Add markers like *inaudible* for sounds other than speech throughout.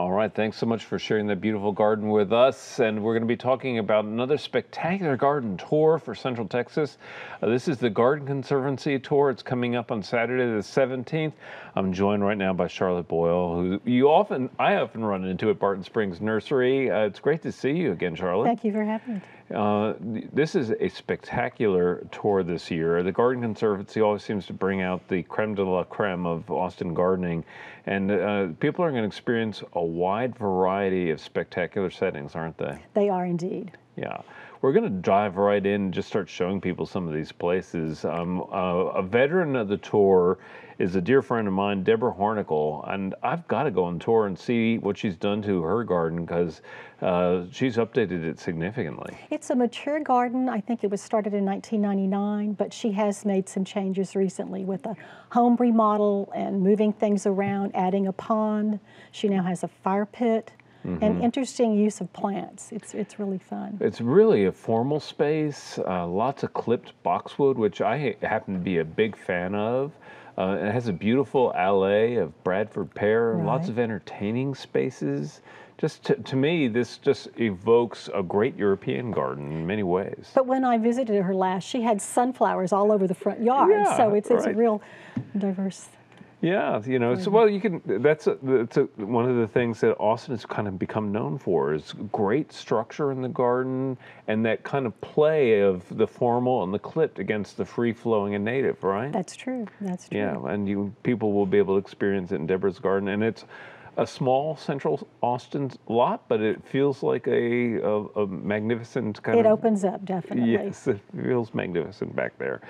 All right, thanks so much for sharing that beautiful garden with us. And we're going to be talking about another spectacular garden tour for Central Texas. Uh, this is the Garden Conservancy tour. It's coming up on Saturday the 17th. I'm joined right now by Charlotte Boyle, who you often, I often run into at Barton Springs Nursery. Uh, it's great to see you again, Charlotte. Thank you for having me. Uh, this is a spectacular tour this year. The Garden Conservancy always seems to bring out the creme de la creme of Austin gardening, and uh, people are going to experience a wide variety of spectacular settings, aren't they? They are indeed. Yeah. We're going to dive right in and just start showing people some of these places. Um, uh, a veteran of the tour is a dear friend of mine, Deborah Hornickel, and I've got to go on tour and see what she's done to her garden because uh, she's updated it significantly. It's a mature garden. I think it was started in 1999, but she has made some changes recently with a home remodel and moving things around, adding a pond. She now has a fire pit. Mm-hmm. and interesting use of plants. It's it's really fun. It's really a formal space. Uh, lots of clipped boxwood, which I happen to be a big fan of. Uh, it has a beautiful alley of Bradford pear, right. lots of entertaining spaces. Just to, to, me, this just evokes a great European garden in many ways. But when I visited her last, she had sunflowers all over the front yard. Yeah, so it's, it's right. a real diverse yeah, you know, so well, you can. That's a, that's a, one of the things that Austin has kind of become known for is great structure in the garden and that kind of play of the formal and the clipped against the free flowing and native, right? That's true. That's true. Yeah, and you people will be able to experience it in Deborah's garden, and it's a small central Austin lot, but it feels like a, a, a magnificent kind it of. It opens up, definitely. Yes, it feels magnificent back there.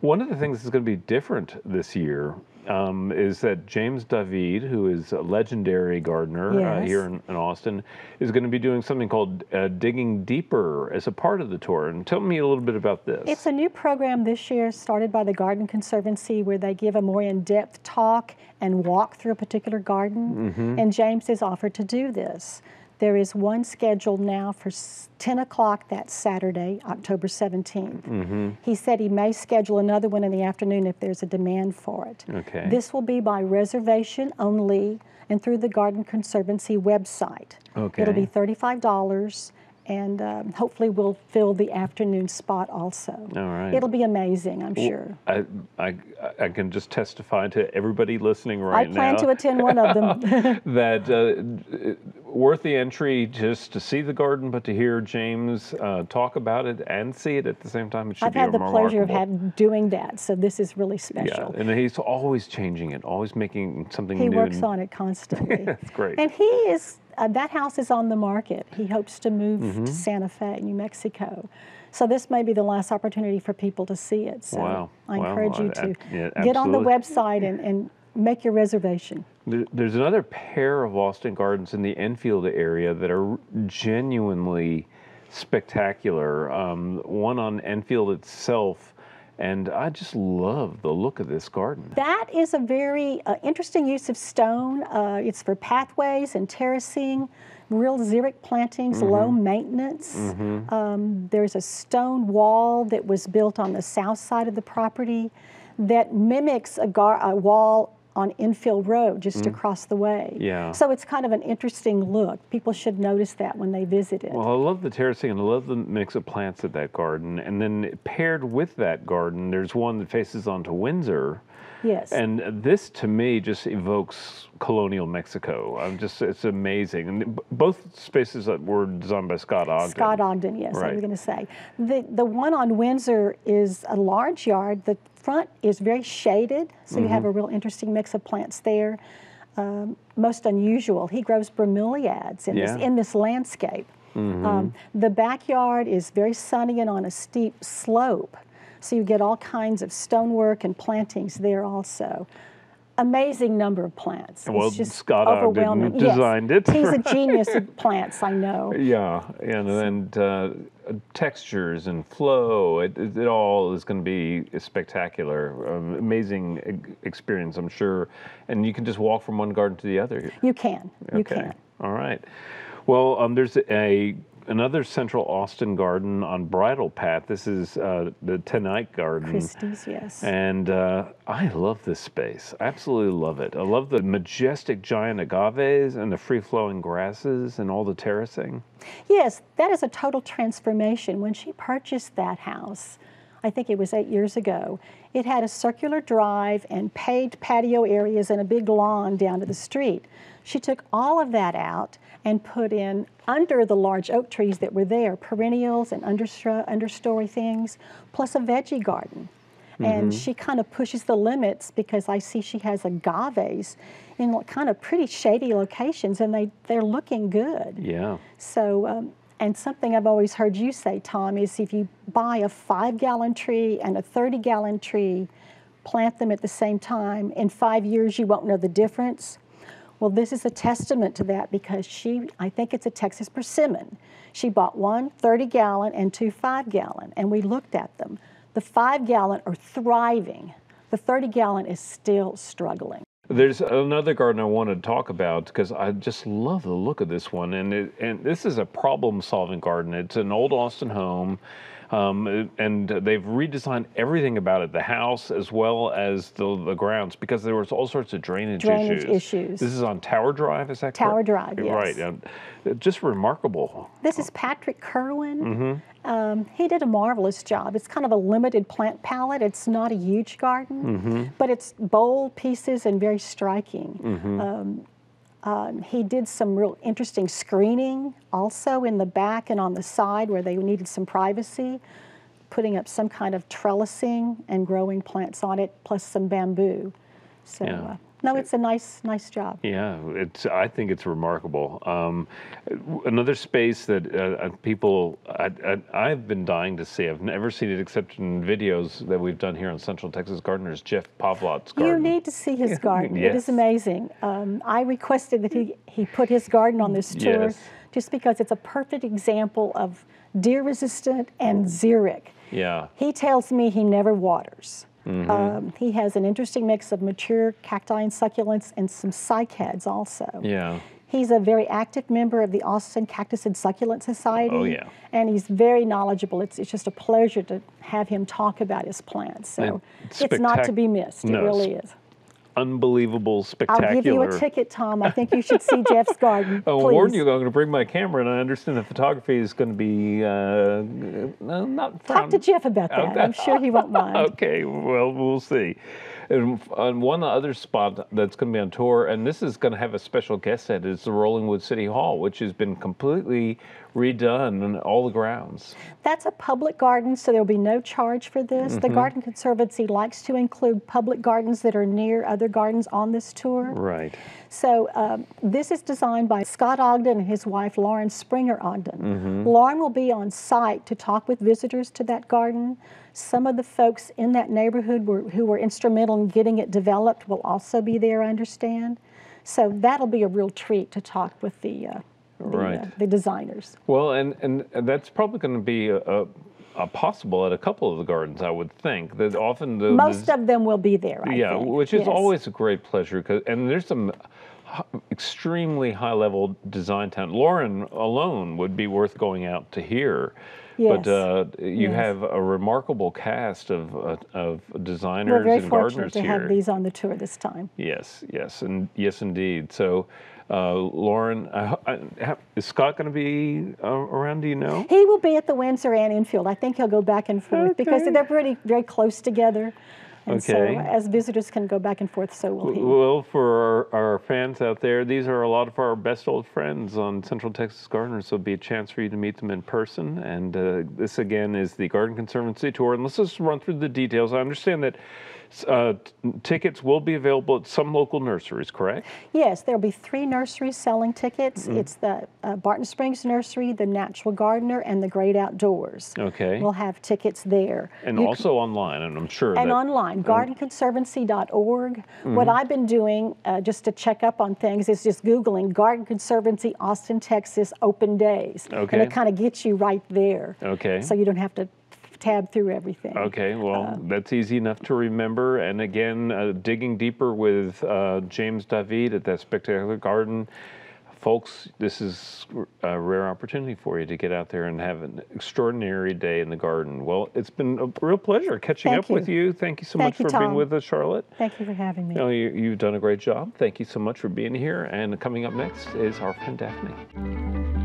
One of the things that's going to be different this year um, is that James David, who is a legendary gardener uh, yes. uh, here in, in, Austin, is going to be doing something called uh, Digging Deeper as a part of the tour. And tell me a little bit about this. It's a new program this year started by the Garden Conservancy where they give a more in depth talk and walk through a particular garden. Mm-hmm. And James has offered to do this. There is one scheduled now for 10 o'clock that Saturday, October 17th. Mm-hmm. He said he may schedule another one in the afternoon if there's a demand for it. Okay. This will be by reservation only and through the Garden Conservancy website. Okay. It'll be $35 and um, hopefully we'll fill the afternoon spot also. All right. It'll be amazing, I'm well, sure. I, I, I can just testify to everybody listening right now. I plan now to attend one of them. *laughs* *laughs* that uh, worth the entry just to see the garden, but to hear James uh, talk about it and see it at the same time. It should I've be had the pleasure of having, doing that, so this is really special. Yeah, and he's always changing it, always making something he new. He works on it constantly. *laughs* That's great. And he is uh, that house is on the market. He hopes to move mm-hmm. to Santa Fe, New Mexico. So this may be the last opportunity for people to see it. So wow. I wow. encourage you to yeah, get on the website and, and make your reservation. There's another pair of Austin Gardens in the Enfield area that are genuinely spectacular. Um, one on Enfield itself and I just love the look of this garden. That is a very uh, interesting use of stone. Uh, it's for pathways and terracing, real xeric plantings, mm-hmm. low maintenance. Mm-hmm. Um, there's a stone wall that was built on the south side of the property that mimics a, gar- a wall on Enfield Road, just mm. across the way. Yeah. So it's kind of an interesting look. People should notice that when they visit it. Well, I love the terracing and I love the mix of plants at that garden. And then paired with that garden, there's one that faces onto Windsor. Yes. And this to me just evokes colonial Mexico. I'm just it's amazing. And both spaces that were designed by Scott Ogden. Scott Ogden, yes, right. I was going to say. The the one on Windsor is a large yard. The front is very shaded, so mm-hmm. you have mm-hmm. a real interesting mix of plants there. Um, most unusual, he grows bromeliads in, yeah. this, in this landscape. Mm-hmm. Um, the backyard is very sunny and on a steep slope, so you get all kinds of stonework and plantings there also amazing number of plants. Well, it's just Scott overwhelming. designed yes. it. He's a *laughs* genius of plants, I know. Yeah, and then uh, textures and flow, it, it, all is going to be spectacular. Um, amazing experience, I'm sure. And you can just walk from one garden to the other. You can. You can. All right. Well, um, there's a another Central Austin garden on Bridle Path. This is uh, the Ten Eyck Garden. Christy's, yes. And uh, I love this space. I absolutely love it. I love the majestic giant agaves and the free flowing grasses and all the terracing. Yes, that is a total transformation. When she purchased that house, I think it was eight years ago, it had a circular drive and paved patio areas and a big lawn down to the street. She took all of that out and put in under the large oak trees that were there, perennials and understory things, plus a veggie garden. Mm-hmm. And she kind of pushes the limits because I see she has agaves in kind of pretty shady locations and they, they're looking good. Yeah. So, um, and something I've always heard you say, Tom, is if you buy a five gallon tree and a 30 gallon tree, plant them at the same time, in five years you won't know the difference. Well, this is a testament to that because she, I think it's a Texas persimmon. She bought one 30 gallon and two five gallon, and we looked at them. The five gallon are thriving, the 30 gallon is still struggling. There's another garden I want to talk about because I just love the look of this one, and it, and this is a problem-solving garden. It's an old Austin home. Um, and they've redesigned everything about it, the house as well as the, the grounds, because there was all sorts of drainage, drainage issues. issues. This is on Tower Drive, is that Tower correct? Drive, yes. Right, just remarkable. This is Patrick Kerwin. Mm-hmm. Um, he did a marvelous job. It's kind of a limited plant palette. It's not a huge garden, mm-hmm. but it's bold pieces and very striking. Mm-hmm. Um, um, he did some real interesting screening also in the back and on the side where they needed some privacy, putting up some kind of trellising and growing plants on it, plus some bamboo. So, yeah. uh, no, it's a nice, nice job. Yeah, it's. I think it's remarkable. Um, another space that uh, uh people I, have been dying to see. I've never seen it except in videos that we've done here on Central Texas Gardeners. Jeff Pavlat's garden. You need to see his garden. yes. It is amazing. Um, I requested that he he put his garden on this tour, yes. just because it's a perfect example of deer resistant and xeric. Yeah. He tells me he never waters. Mm-hmm. Um, he has an interesting mix of mature cacti and succulents and some cycads also. Yeah. He's a very active member of the Austin Cactus and Succulent Society. Oh, yeah. And he's very knowledgeable. It's, it's just a pleasure to have him talk about his plants. So it's, it's not to be missed. No, it really is unbelievable, spectacular. I'll give you a ticket, Tom. I think you should see Jeff's *laughs* garden. I'll please. warn you, I'm going to bring my camera, and I understand the photography is going to be uh, not. Fun. Talk to Jeff about that. I'm sure he won't *laughs* mind. okay, well, we'll see. And on one other spot that's going to be on tour, and this is going to have a special guest set, is the Rollingwood City Hall, which has been completely redone on all the grounds. That's a public garden, so there'll be no charge for this. Mm-hmm. The Garden Conservancy likes to include public gardens that are near other gardens on this tour. Right. So um, this is designed by Scott Ogden and his wife Lauren Springer Ogden. Mm-hmm. Lauren will be on site to talk with visitors to that garden. Some of the folks in that neighborhood were, who were instrumental in getting it developed will also be there, I understand. So that'll be a real treat to talk with the, uh, the, right. uh, the designers. Well, and, and that's probably going to be a, a, possible at a couple of the gardens, I would think. That often the most of them will be there. I yeah, think. which is yes. always a great pleasure. And there's some extremely high level design talent. Lauren alone would be worth going out to hear. Yes. But uh, you yes. have a remarkable cast of, uh, of designers We're very and fortunate gardeners to here. have these on the tour this time. Yes, yes, and yes, indeed. So, uh, Lauren, I, I, is Scott going to be uh, around? Do you know? He will be at the Windsor and Enfield. I think he'll go back and forth Okay. because they're pretty very close together. And Okay. so as visitors can go back and forth, so will he. Well, for our, our fans out there, these are a lot of our best old friends on Central Texas Gardeners. So it'll be a chance for you to meet them in person. And uh, this again is the Garden Conservancy Tour. And let's just run through the details. I understand that uh, tickets will be available at some local nurseries, correct? Yes, there'll be three nurseries selling tickets. Mm-hmm. It's the uh, Barton Springs Nursery, the Natural Gardener, and the Great Outdoors. Okay. We'll have tickets there. and You also online, and I'm sure and online, gardenconservancy.org. Mm-hmm. What I've been doing uh, just to check up on things is just Googling Garden Conservancy Austin, Texas open days. Okay. And it kind of gets you right there. Okay. So you don't have to tab through everything. Okay, well, Uh, that's easy enough to remember. And again, uh, digging deeper with uh, James David at that spectacular garden. folks, this is a rare opportunity for you to get out there and have an extraordinary day in the garden. Well, it's been a real pleasure catching Thank up with you. you. Thank you so Thank much you, for being with us, Charlotte. Thank you for having me. You know, you, you've done a great job. Thank you so much for being here. And coming up next is our friend Daphne.